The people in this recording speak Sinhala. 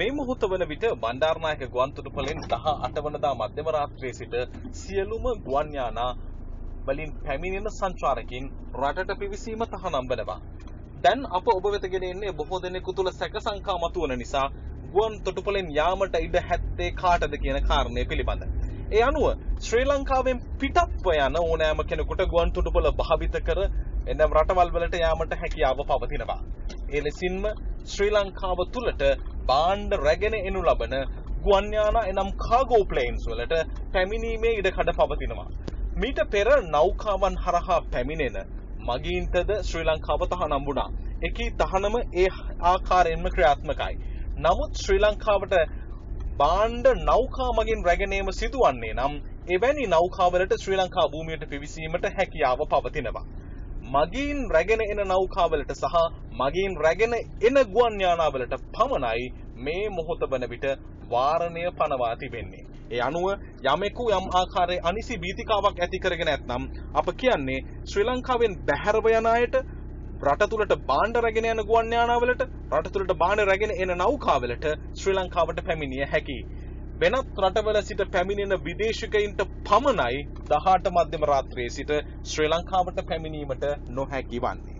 මේ මොහොත වන විට බණ්ඩාරනායක ගුවන්තොටුපළෙන් 18 වනදා මධ්‍යම රාත්‍රියේ සිට සියලුම ගුවන් යානා වලින් පැමිණෙන සංචාරකින් රටට පිවිසීම තහනම් වෙනවා. දැන් අප ඔබ වෙත ගෙන එන්නේ බොහෝ දෙනෙකු තුල සැක සංකා මතුවන නිසා ගුවන් තොටුපළෙන් යාමට ඉඩ හැත්තේ කාටද කියන කාරණය පිළිබඳ. ඒ අනුව ශ්‍රී ලංකාවෙන් පිටත්ව යන ඕනෑම කෙනෙකුට ගුවන් තොටුපළ භාවිත කර එනම් රටවල් වලට යාමට හැකියාව පවතිනවා. ඒ ලෙසින්ම ශ්‍රී ලංකාව තුළට බාණ්ඩ රැගෙන එනු ලබන ගුවන් යානා එනම් කාගෝ ප්ලේන්ස් වලට පැමිණීමේ ඉඩකඩ පවතිනවා. මීට පෙර නෞකාවන් හරහා පැමිණෙන මගීන්ටද ශ්‍රී ලංකාව තහනම් වුණා. එකී තහනම ඒ ආකාරයෙන්ම ක්‍රියාත්මකයි. නමුත් ශ්‍රී ලංකාවට බාණ්ඩ නෞකා මගින් රැගෙනීම සිදුවන්නේ නම් එවැනි නෞකාවලට ශ්‍රී ලංකා භූමියට පිවිසීමට හැකියාව පවතිනවා. මගින් රැගෙන එන නෞකාවලට සහ මගින් රැගෙන එන ගුවන් යානාවලට පමණයි මේ මොහොත වන විට වාරණය පනවා තිබෙන්නේ. ඒ අනුව යමෙකු යම් ආකාරයේ අනිසි බීතිකාවක් ඇති කරගෙන ඇත්නම් අප කියන්නේ ශ්‍රී ලංකාවෙන් බැහැරව යන අයට රට තුළට බාණ්ඩ රැගෙන යන ගුවන් යානාවලට රට තුළට බාණ්ඩ රැගෙන එන නෞකාවලට ශ්‍රී ලංකාවට පැමිණිය හැකියි. වෙනත් රටවල සිට පැමිණෙන විදේශිකයින්ට පමණයි 18 මධ්‍යම රාත්‍රියේ සිට ශ්‍රී ලංකාවට පැමිණීමට නොහැකි වන්නේ.